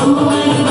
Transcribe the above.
Come away.